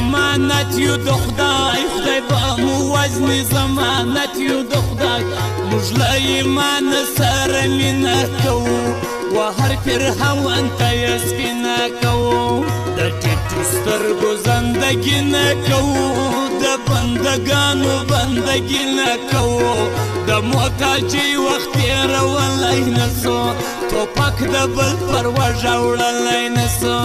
زمانت یو د خدای خدای به مو وزن زمانت یو د خدای موږ له ایمان سره مینه کوو و هر فرهون ته یې سپینه کوو د ټیټو سترګو زندګي نه کوو د بندګانو بندګي نه کوو د محتاجۍ وخت تېرولی نسو توپک د بل پر وژه وړلی نسو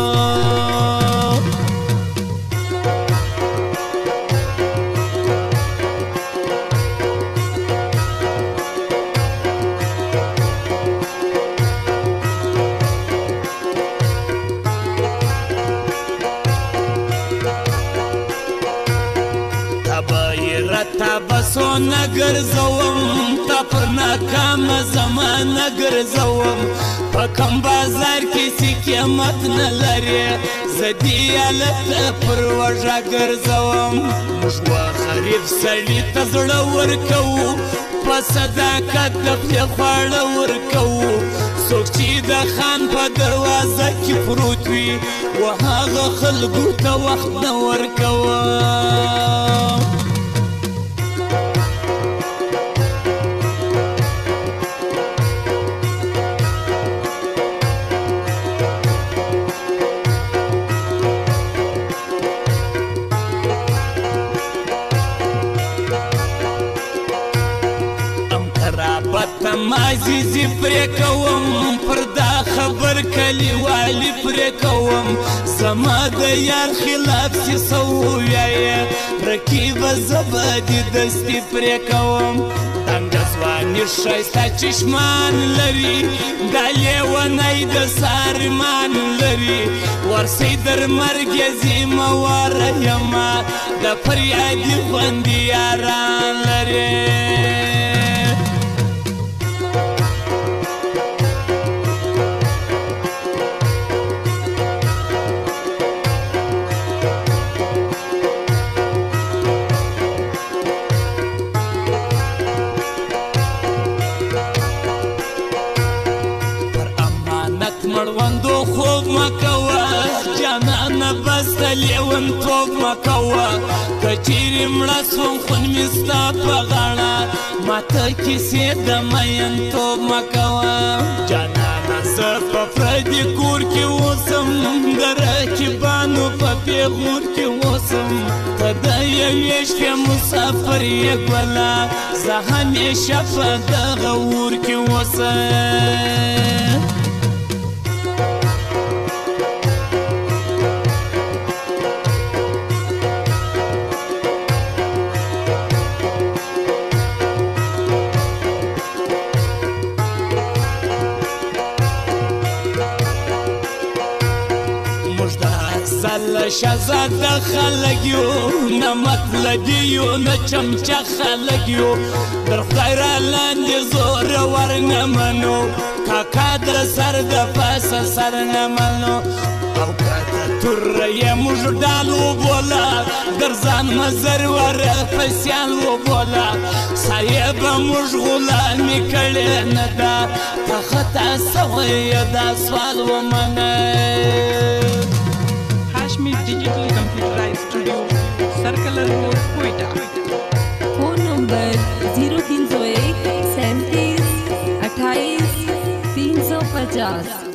تابسو نگر زوم تا پر ناکام زمان نگر زوم په کم بازار کې سکیمت نه لري زدی علت پر وژا ګرځوم موږ خریف سړی ته زړه ورکو په صداقت د خپل خواړه ورکو څوک چې د خان په دروازه کې پروت وي وهغه خلکو ته وخت نه ورکوه نمازی زی پرې کوم پر دا خبر کلیوالي پرې کوم زما د یار خلاف چې سو ویای رکیب زبد دستی پرې کوم تنگ ځواني شایسته چشمان لري دا لیونی د سارمان لري ورسی در مرګ زی مواره یما د فریادي خوندې بندو خوب مکوا جانانا بس دا لیون توب مکوا کچیری ملسون خون مستا پغانا ما تا کسی دا مین توب مکوا جانانا زر پا فردی کور کی وسم درکی بانو په پیغور کې وسم ته د یوې شپې مسافر یې ګله زه همیشه په دغه اور کې وسم موږ سل شزاد خلق یو نه مطلب یو نه چمچه خلق یو در خدای را لاندې زور ور نه منو کاکا در سر د پاس سر نه منو او کاته تر یې موږ ډالو بولا ګرځان مزر ور پسیال و بولا صاحب موږ غلامی کړي نه دا تخت اسوي دا سوال و منه तीन सौ एक सैंतीस अट्ठाईस तीन सौ पचास